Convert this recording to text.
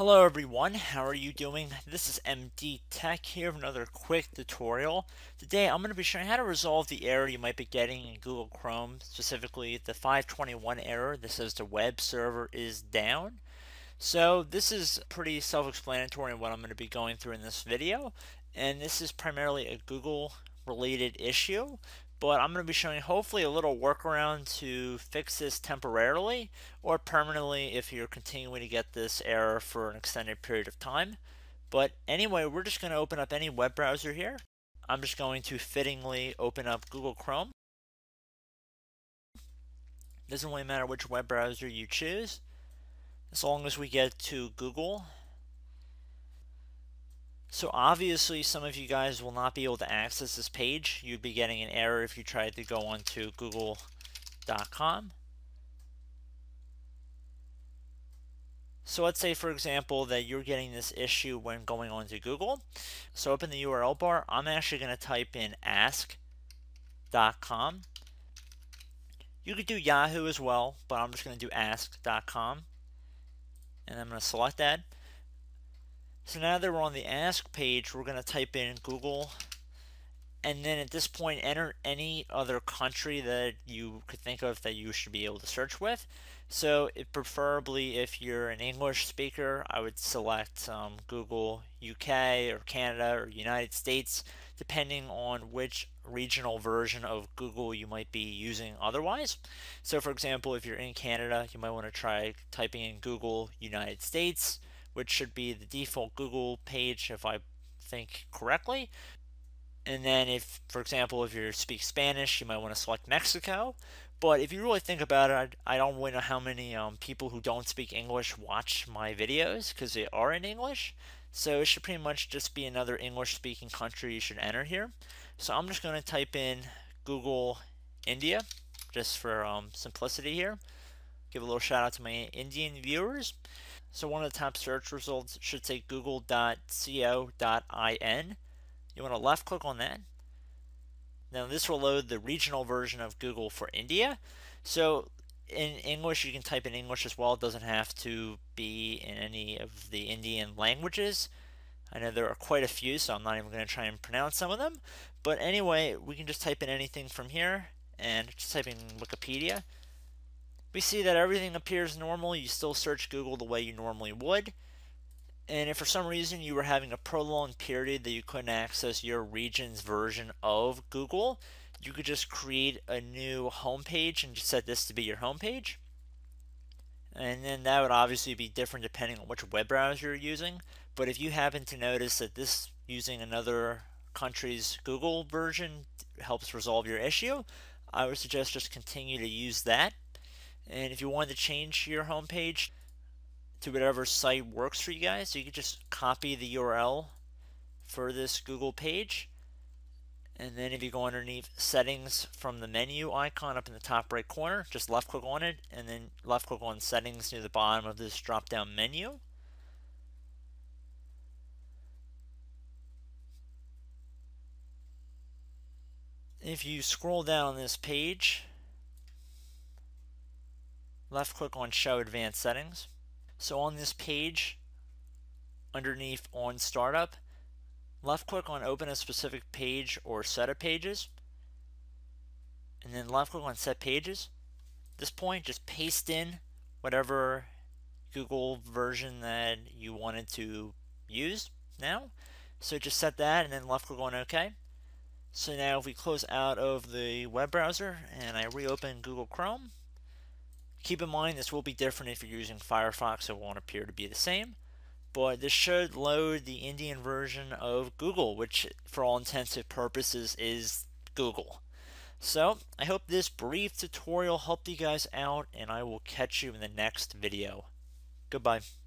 Hello everyone, how are you doing? This is MD Tech here with another quick tutorial. Today I'm going to be showing how to resolve the error you might be getting in Google Chrome, specifically the 521 error that says the web server is down. So this is pretty self-explanatory in what I'm going to be going through in this video, and this is primarily a Google related issue but I'm going to be showing hopefully a little workaround to fix this temporarily or permanently if you're continuing to get this error for an extended period of time. But anyway, we're just going to open up any web browser here. I'm just going to fittingly open up Google Chrome. Doesn't really matter which web browser you choose, as long as we get to Google so obviously some of you guys will not be able to access this page. You'd be getting an error if you tried to go onto google.com. So let's say for example that you're getting this issue when going onto Google. So open the URL bar. I'm actually going to type in ask.com. You could do Yahoo as well, but I'm just going to do ask.com. And I'm going to select that. So now that we're on the ask page, we're going to type in Google and then at this point enter any other country that you could think of that you should be able to search with. So it, preferably if you're an English speaker, I would select um, Google UK or Canada or United States, depending on which regional version of Google you might be using otherwise. So for example, if you're in Canada, you might want to try typing in Google United States which should be the default Google page if I think correctly. And then if, for example, if you speak Spanish, you might want to select Mexico. But if you really think about it, I don't really know how many um, people who don't speak English watch my videos because they are in English. So it should pretty much just be another English speaking country you should enter here. So I'm just going to type in Google India just for um, simplicity here. Give a little shout out to my Indian viewers. So one of the top search results should say google.co.in. You want to left click on that. Now this will load the regional version of Google for India. So in English, you can type in English as well. It doesn't have to be in any of the Indian languages. I know there are quite a few, so I'm not even going to try and pronounce some of them. But anyway, we can just type in anything from here and just type in Wikipedia we see that everything appears normal. You still search Google the way you normally would. And if for some reason you were having a prolonged period that you couldn't access your region's version of Google, you could just create a new homepage and just set this to be your homepage. And then that would obviously be different depending on which web browser you're using. But if you happen to notice that this using another country's Google version helps resolve your issue, I would suggest just continue to use that and if you wanted to change your homepage to whatever site works for you guys, so you could just copy the URL for this Google page. And then if you go underneath settings from the menu icon up in the top right corner, just left click on it and then left click on settings near the bottom of this drop down menu. If you scroll down this page, left click on show advanced settings. So on this page, underneath on startup, left click on open a specific page or set of pages, and then left click on set pages. This point, just paste in whatever Google version that you wanted to use now. So just set that and then left click on OK. So now if we close out of the web browser and I reopen Google Chrome, Keep in mind this will be different if you're using Firefox, it won't appear to be the same. But this should load the Indian version of Google, which for all intensive purposes is Google. So, I hope this brief tutorial helped you guys out, and I will catch you in the next video. Goodbye.